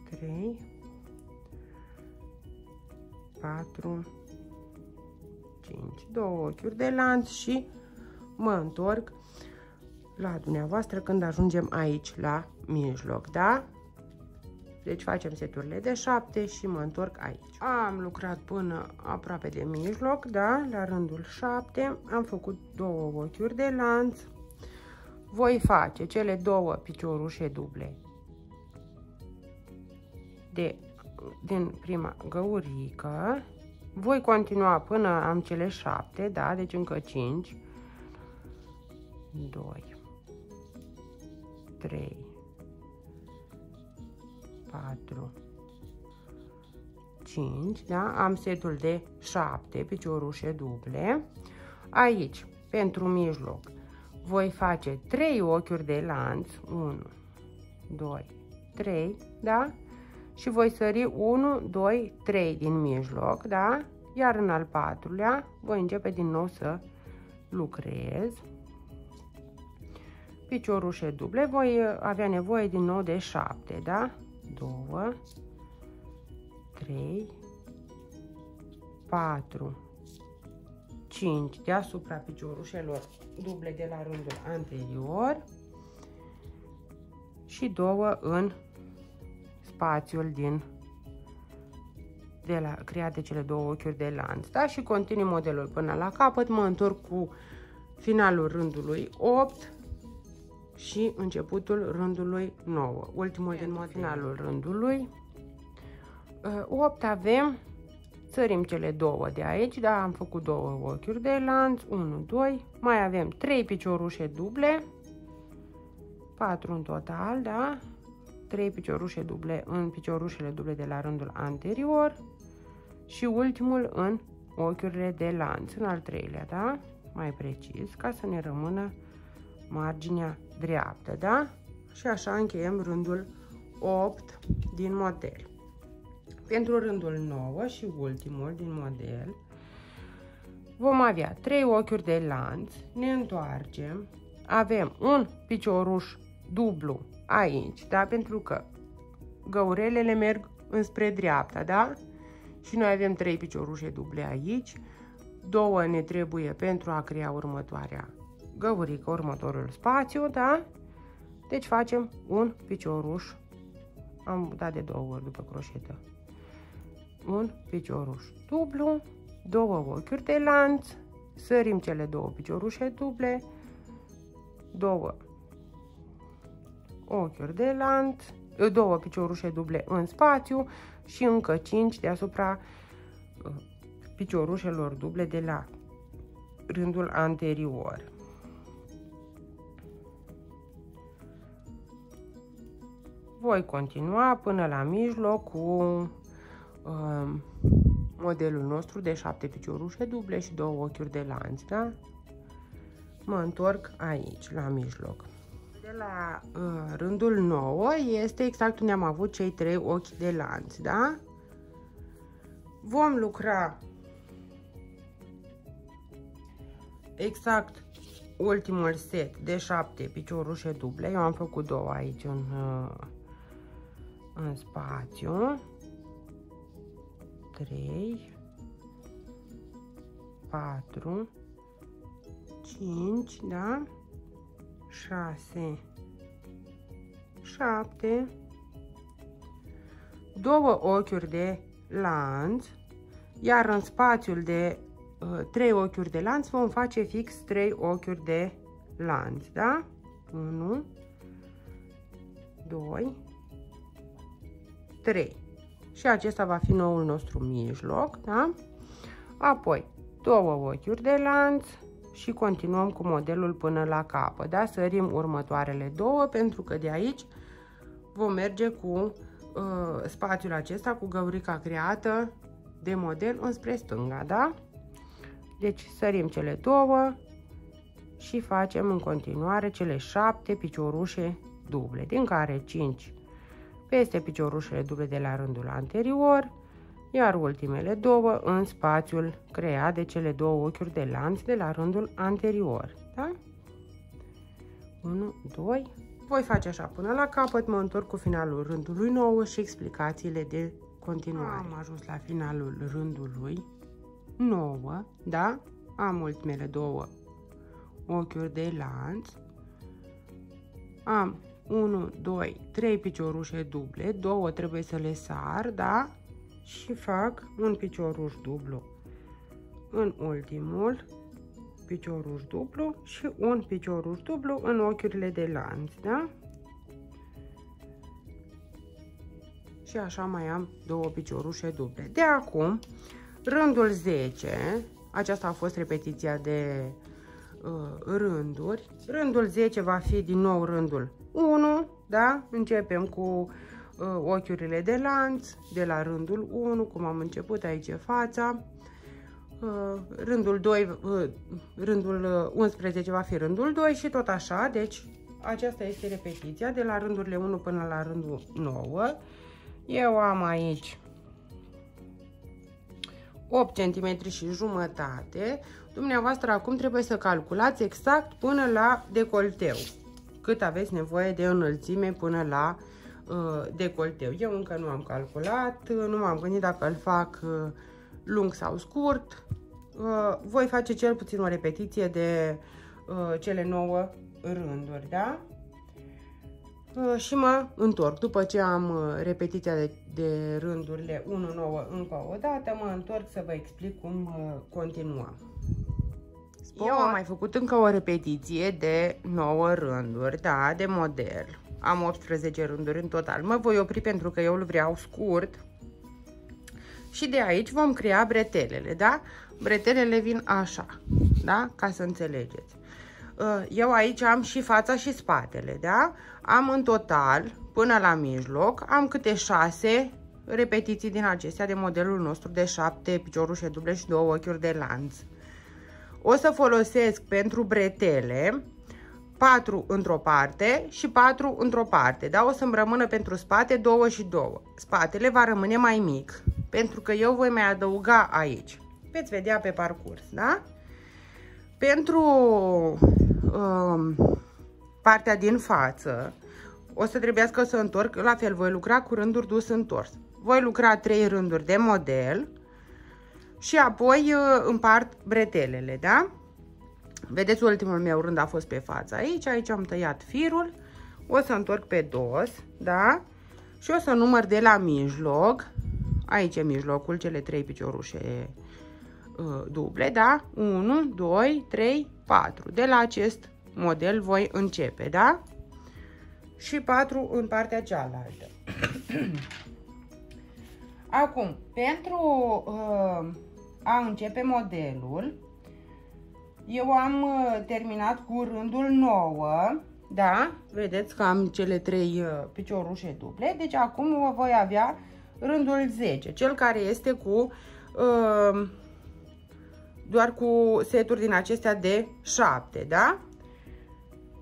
Trei, patru, cinci, două ochiuri de lanț și mă întorc la dumneavoastră când ajungem aici la mijloc, da? Deci facem seturile de 7 și mă întorc aici. Am lucrat până aproape de mijloc, da, la rândul 7. Am făcut două ochiuri de lanț. Voi face cele două piciorușe duble de, din prima găurică. Voi continua până am cele 7, da, deci încă 5. 2 3 4 5, da? Am setul de 7 piciorușe duble. Aici, pentru mijloc, voi face 3 ochiuri de lanț, 1, 2, 3, da? Și voi sări 1, 2, 3 din mijloc, da? Iar în al patrulea voi începe din nou să lucrez piciorușe duble, voi avea nevoie din nou de 7, da? 2, 3, 4, 5 deasupra piciorușelor duble de la rândul anterior și 2 în spațiul din de la create cele două ochiuri de lanț, da? Și continui modelul până la capăt, mă întorc cu finalul rândului 8 și începutul rândului 9, ultimul din mod finalul rândului. 8 uh, avem, sărim cele două de aici, da, am făcut două ochiuri de lanț, 1, 2, mai avem 3 piciorușe duble, 4 în total, da, 3 piciorușe duble în piciorușele duble de la rândul anterior și ultimul în ochiurile de lanț, în al treilea, da, mai precis, ca să ne rămână marginea dreaptă, da? Și așa încheiem rândul 8 din model. Pentru rândul 9 și ultimul din model, vom avea 3 ochiuri de lanț, ne întoarcem, avem un picioruș dublu aici, da? Pentru că găurelele merg înspre dreapta, da? Și noi avem 3 piciorușe duble aici, două ne trebuie pentru a crea următoarea găurică următorul spațiu, da? Deci facem un picioruș. Am dat de două ori după croșetă. Un picioruș dublu, două ochiuri de lanț, sărim cele două piciorușe duble, două ochiuri de lanț, două piciorușe duble în spațiu și încă 5 deasupra uh, piciorușelor duble de la rândul anterior. Voi continua până la mijloc cu uh, modelul nostru de 7 piciorușe duble și două ochiuri de lanț, da? Mă întorc aici, la mijloc. De la uh, rândul 9 este exact unde am avut cei trei ochi de lanț, da? Vom lucra exact ultimul set de 7 piciorușe duble. Eu am făcut două aici în uh, în spațiu 3 4 5 da 6 7 două ochiuri de lanț iar în spațiul de uh, 3 ochiuri de lanț vom face fix 3 ochiuri de lanț da 1 2 3. Și acesta va fi noul nostru mijloc, da? Apoi, două ochiuri de lanț și continuăm cu modelul până la capăt, da? Sărim următoarele două pentru că de aici vom merge cu uh, spațiul acesta, cu găurica creată de model înspre stânga, da? Deci sărim cele două și facem în continuare cele șapte piciorușe duble, din care 5 peste piciorușele duble de la rândul anterior, iar ultimele două în spațiul creat de cele două ochiuri de lanț de la rândul anterior. Da? 1, 2, voi face așa până la capăt, mă întorc cu finalul rândului 9 și explicațiile de continuare. Am ajuns la finalul rândului 9, da? Am ultimele două ochiuri de lanț. Am 1, 2, 3 piciorușe duble, două trebuie să le sar, da? Și fac un picioruș dublu în ultimul picioruș dublu și un picioruș dublu în ochiurile de lanț, da? Și așa mai am două piciorușe duble. De acum, rândul 10, aceasta a fost repetiția de uh, rânduri. Rândul 10 va fi din nou rândul 1, da? Începem cu uh, ochiurile de lanț, de la rândul 1, cum am început aici fața. Uh, rândul 2, uh, rândul 11 uh, va fi rândul 2 și tot așa, deci aceasta este repetiția de la rândurile 1 până la rândul 9. Eu am aici 8 cm și jumătate. Dumneavoastră acum trebuie să calculați exact până la decolteu. Cât aveți nevoie de înălțime până la uh, decolteu. Eu încă nu am calculat, nu m-am gândit dacă îl fac uh, lung sau scurt. Uh, voi face cel puțin o repetiție de uh, cele 9 rânduri, da? Uh, și mă întorc. După ce am uh, repetiția de, de rândurile 1-9 încă o dată, mă întorc să vă explic cum uh, continuăm. Eu am mai făcut încă o repetiție de 9 rânduri, da, de model. Am 18 rânduri în total. Mă voi opri pentru că eu îl vreau scurt. Și de aici vom crea bretelele, da? Bretelele vin așa, da? Ca să înțelegeți. Uh, eu aici am și fața și spatele, da? Am în total, până la mijloc, am câte 6 repetiții din acestea de modelul nostru de 7 piciorușe duble și două ochiuri de lanț. O să folosesc pentru bretele 4 într-o parte și 4 într-o parte, da? O să-mi rămână pentru spate 2 și 2. Spatele va rămâne mai mic, pentru că eu voi mai adăuga aici. Veți vedea pe parcurs, da? Pentru um, partea din față, o să trebuiască să întorc, la fel, voi lucra cu rânduri dus întors. Voi lucra 3 rânduri de model și apoi uh, împart bretelele, da? Vedeți, ultimul meu rând a fost pe față aici, aici am tăiat firul, o să întorc pe dos, da? Și o să număr de la mijloc, aici e mijlocul, cele trei piciorușe uh, duble, da? 1, 2, 3, 4. De la acest model voi începe, da? Și 4 în partea cealaltă. [CLEARS THROAT] Acum, pentru uh, a începe modelul, eu am uh, terminat cu rândul 9, da? Vedeți că am cele trei uh, piciorușe duble, deci acum voi avea rândul 10, cel care este cu uh, doar cu seturi din acestea de 7, da?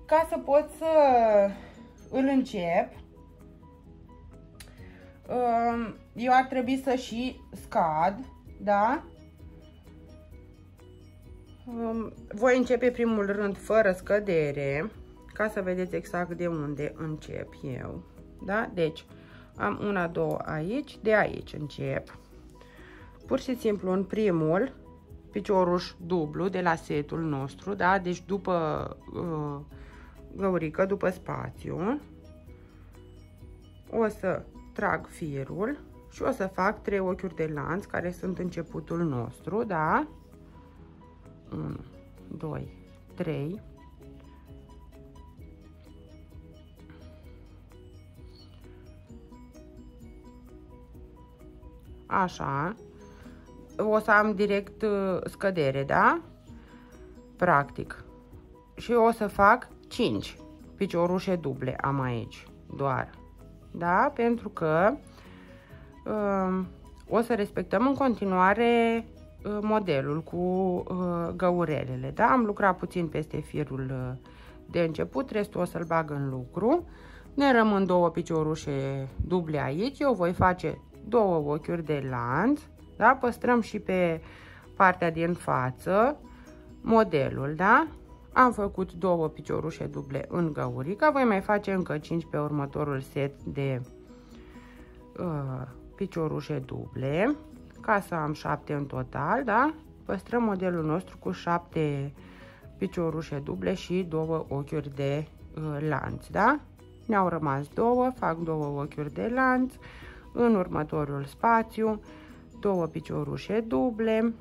Ca să pot să îl încep, uh, eu ar trebui să și scad, da? Um, voi începe primul rând fără scădere, ca să vedeți exact de unde încep eu. Da? Deci, am una, două aici, de aici încep. Pur și simplu în primul picioruș dublu de la setul nostru, da? Deci după uh, găurică, după spațiu, o să trag firul și o să fac trei ochiuri de lanț care sunt începutul nostru, da? 1, 2, 3. Așa. O să am direct uh, scădere, da? Practic. Și o să fac 5 piciorușe duble am aici, doar. Da? Pentru că um, o să respectăm în continuare Uh, modelul cu uh, găurelele. Da? Am lucrat puțin peste firul uh, de început, restul o să-l bag în lucru. Ne rămân două piciorușe duble aici. Eu voi face două ochiuri de lanț. Da? Păstrăm și pe partea din față modelul. Da? Am făcut două piciorușe duble în găurica. Voi mai face încă 5 pe următorul set de uh, piciorușe duble ca să am 7 în total, da? Păstrăm modelul nostru cu 7 piciorușe duble și două ochiuri de uh, lanț, da? ne-au rămas două, fac două ochiuri de lanț, în următorul spațiu, două piciorușe duble,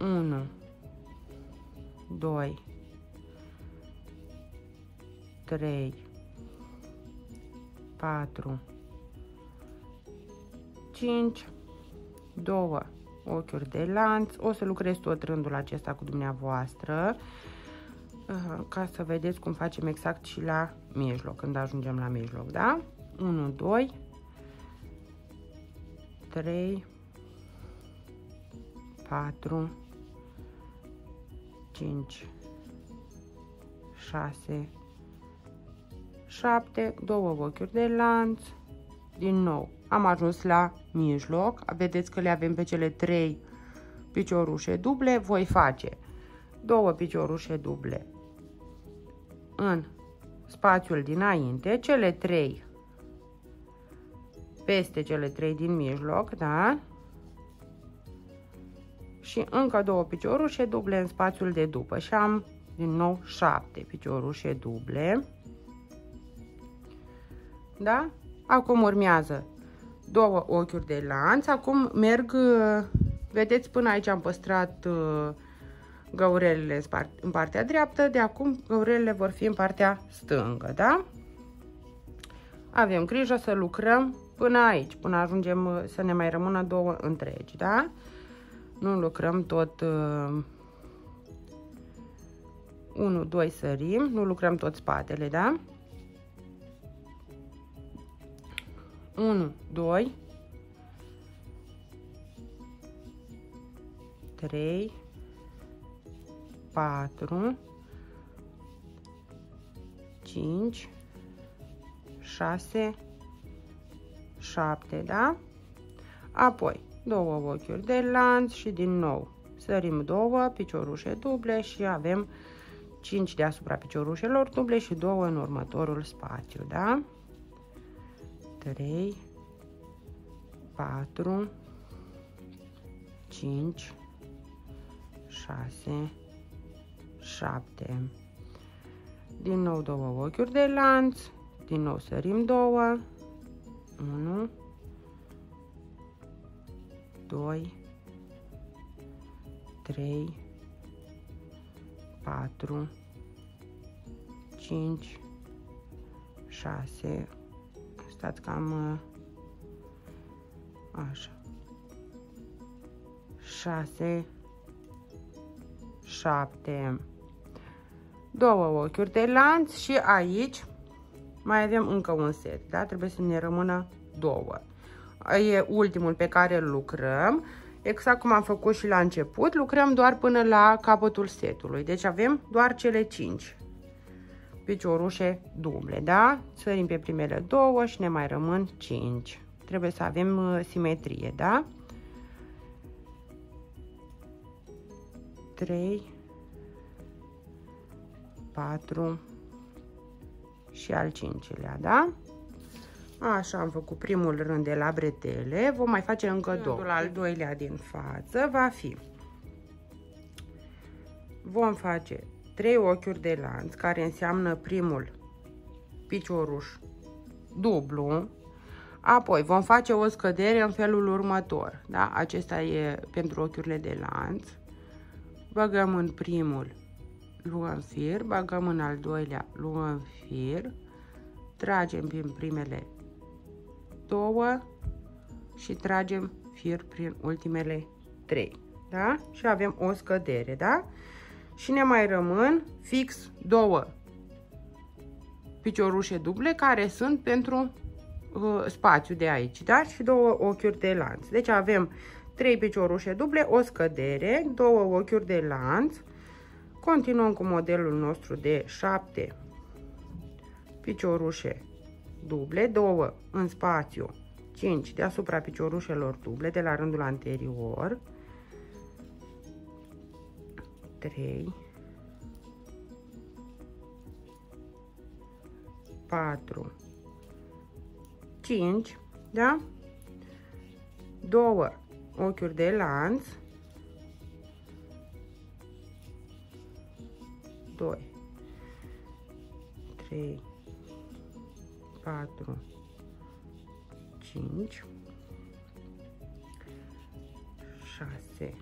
1, 2, 3, 4, 5, 2 ochiuri de lanț. O să lucrez tot rândul acesta cu dumneavoastră uh, ca să vedeți cum facem exact și la mijloc, când ajungem la mijloc, da? 1, 2, 3, 4, 5, 6, 7, două ochiuri de lanț, din nou am ajuns la mijloc, vedeți că le avem pe cele 3 piciorușe duble, voi face două piciorușe duble în spațiul dinainte, cele 3 peste cele 3 din mijloc, da? Și încă două piciorușe duble în spațiul de după și am din nou 7 piciorușe duble. Da? Acum urmează două ochiuri de lanț. Acum merg, uh, vedeți, până aici am păstrat uh, găurelele în partea dreaptă, de acum găurelele vor fi în partea stângă, da? Avem grijă să lucrăm până aici, până ajungem uh, să ne mai rămână două întregi, da? Nu lucrăm tot uh, 1, 2 sărim, nu lucrăm tot spatele, da? 1, 2, 3, 4, 5, 6, 7, da? Apoi, două ochiuri de lanț și din nou sărim două piciorușe duble și avem 5 deasupra piciorușelor duble și două în următorul spațiu, da? 3, 4, 5, 6, 7. Din nou două ochiuri de lanț, din nou sărim două, 1, 2, 3, 4, 5, 6, stați cam așa 6 7 două ochiuri de lanț și aici mai avem încă un set, da? Trebuie să ne rămână două. E ultimul pe care îl lucrăm. Exact cum am făcut și la început, lucrăm doar până la capătul setului. Deci avem doar cele 5 piciorușe duble, da? Sărim pe primele două și ne mai rămân 5. Trebuie să avem uh, simetrie, da? 3 4 și al cincilea, da? Așa am făcut primul rând de la bretele, vom mai face încă Rândul două. al doilea din față va fi vom face 3 ochiuri de lanț, care înseamnă primul picioruș dublu, apoi vom face o scădere în felul următor, da? acesta e pentru ochiurile de lanț, băgăm în primul, luăm fir, băgăm în al doilea, luăm fir, tragem prin primele două și tragem fir prin ultimele trei, da? Și avem o scădere, da? Și ne mai rămân fix două piciorușe duble care sunt pentru uh, spațiu de aici, da? Și două ochiuri de lanț. Deci avem trei piciorușe duble, o scădere, două ochiuri de lanț. Continuăm cu modelul nostru de 7 piciorușe duble, două în spațiu, 5 deasupra piciorușelor duble de la rândul anterior. 3 4 5 da? Două ochiuri de lanț 2 3 3, 4, 5, 6,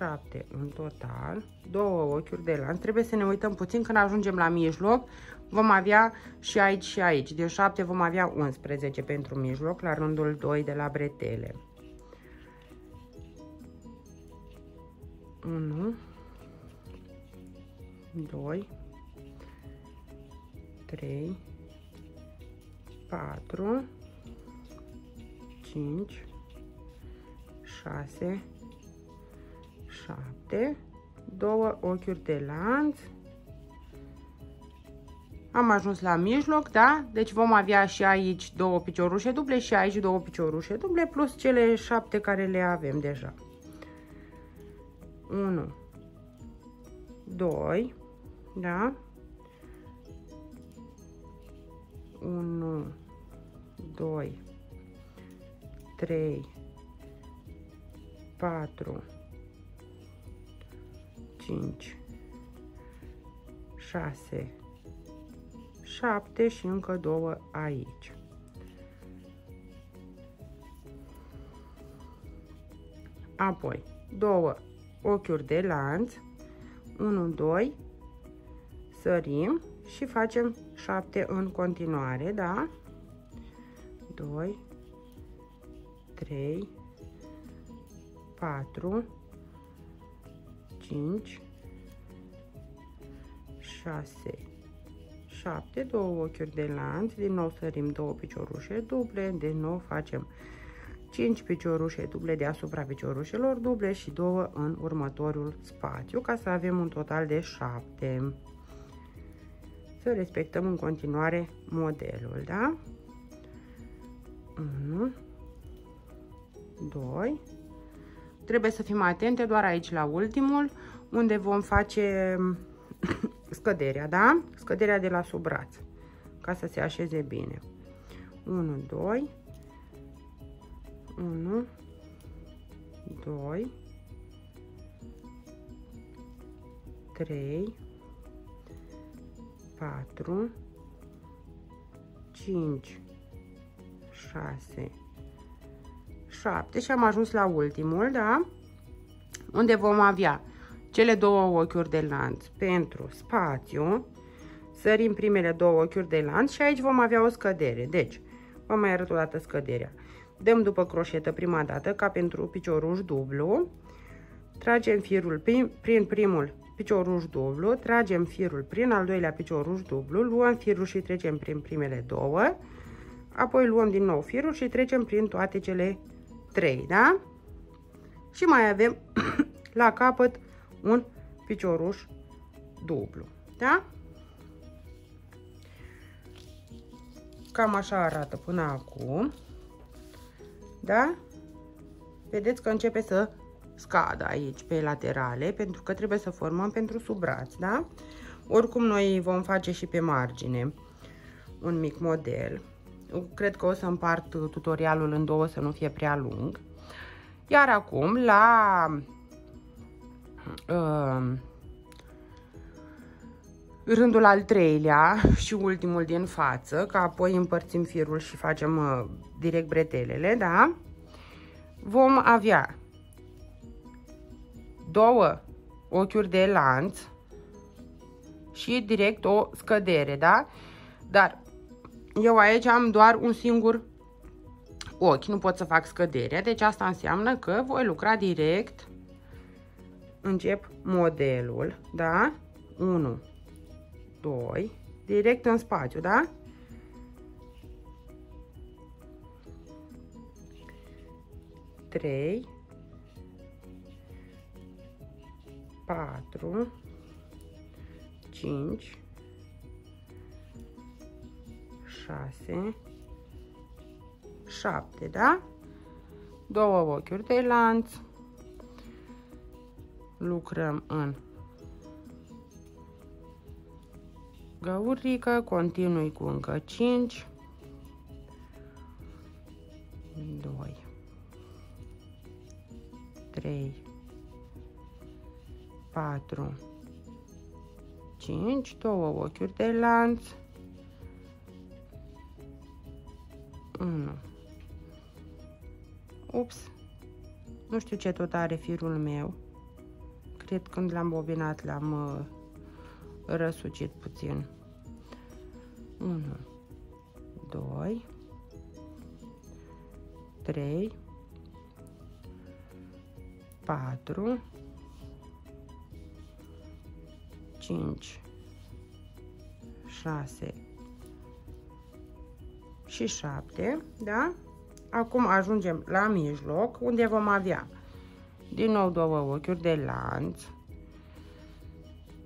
7 în total, două ochiuri de lanț. Trebuie să ne uităm puțin când ajungem la mijloc. Vom avea și aici și aici. De 7 vom avea 11 pentru mijloc la rândul 2 de la bretele. 1 2 3 4 5 6 7 două ochiuri de lanț am ajuns la mijloc, da? Deci vom avea și aici două piciorușe duble și aici două piciorușe duble plus cele șapte care le avem deja. 1 2 da? 1 2 3 4 5 6 7 și încă două aici. Apoi, două ochiuri de lanț, 1, 2, sărim și facem 7 în continuare, da? 2, 3, 4, 5, 6, 7, două ochiuri de lanț, din nou sărim două piciorușe duble, din nou facem 5 piciorușe duble deasupra piciorușelor duble și două în următorul spațiu, ca să avem un total de 7. Să respectăm în continuare modelul, da? 1, 2, trebuie să fim atente doar aici la ultimul, unde vom face [COUGHS] scăderea, da? Scăderea de la sub braț, ca să se așeze bine. 1, 2, 1, 2, 3, 4, 5, 6, 7 și am ajuns la ultimul, da? Unde vom avea cele două ochiuri de lanț pentru spațiu, sărim primele două ochiuri de lanț și aici vom avea o scădere. Deci, vă mai arăt o dată scăderea. Dăm după croșetă prima dată, ca pentru picioruș dublu, tragem firul prin, prin primul picioruș dublu, tragem firul prin al doilea picioruș dublu, luăm firul și trecem prin primele două, apoi luăm din nou firul și trecem prin toate cele trei, da? Și mai avem [CLEARS THROAT] la capăt un picioruș dublu, da? Cam așa arată până acum, da? Vedeți că începe să scadă aici pe laterale, pentru că trebuie să formăm pentru sub braț, da? Oricum noi vom face și pe margine un mic model. Cred că o să împart tutorialul în două să nu fie prea lung. Iar acum la uh, rândul al treilea și ultimul din față, că apoi împărțim firul și facem uh, direct bretelele, da? Vom avea două ochiuri de lanț și direct o scădere, da? Dar eu aici am doar un singur ochi, nu pot să fac scăderea, deci asta înseamnă că voi lucra direct, încep modelul, da? 1, 2, direct în spațiu, da? Trei, patru, cinci, șase, șapte, da? Două ochiuri de lanț. Lucrăm în găurică, continui cu încă 5, 2, 3, 4, 5, două ochiuri de lanț, 1. Ups, nu știu ce tot are firul meu. Cred când l-am bobinat l-am uh, răsucit puțin. 1, 2, 3, 4, 5, 6 și 7, da? Acum ajungem la mijloc, unde vom avea din nou două ochiuri de lanț,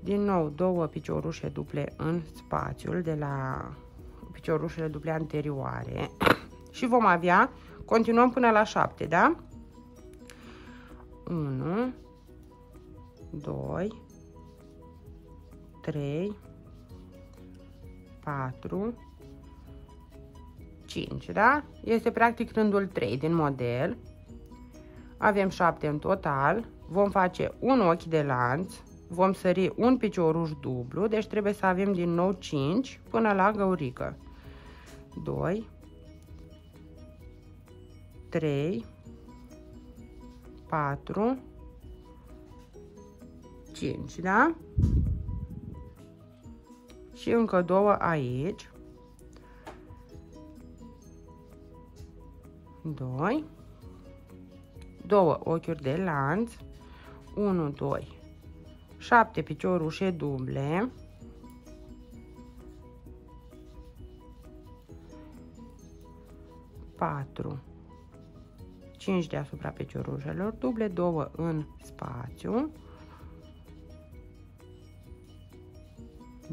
din nou două piciorușe duple în spațiul de la piciorușele duple anterioare [COUGHS] și vom avea, continuăm până la 7, da? 1, 2, 3, 4, 5, da? Este practic rândul 3 din model. Avem 7 în total. Vom face un ochi de lanț. Vom sări un picioruș dublu, deci trebuie să avem din nou 5 până la găurică. 2, 3, 4, 5, da? Și încă două aici. 2, două ochiuri de lanț, 1, 2, 7 piciorușe duble, patru, cinci deasupra piciorușelor duble, două în spațiu,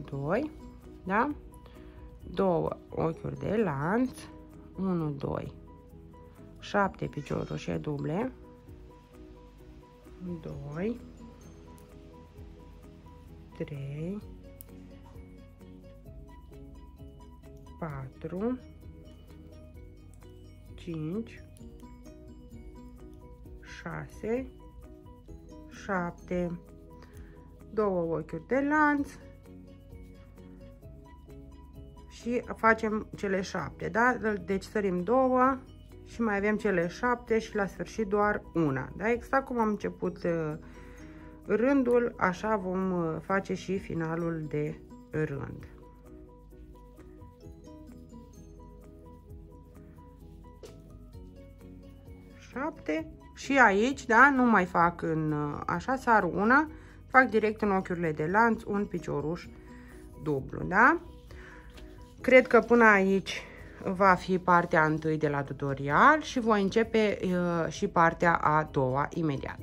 doi, da? Două ochiuri de lanț, 1, 2, 7 piciorușe duble. 2 3 4 5 6 7 două ochiuri de lanț. Și facem cele șapte, da? Deci sărim două, și mai avem cele șapte și la sfârșit doar una. Da? Exact cum am început uh, rândul, așa vom uh, face și finalul de rând. Șapte și aici, da, nu mai fac în uh, așa, sar una, fac direct în ochiurile de lanț un picioruș dublu, da? Cred că până aici va fi partea întâi de la tutorial și voi începe uh, și partea a doua imediat.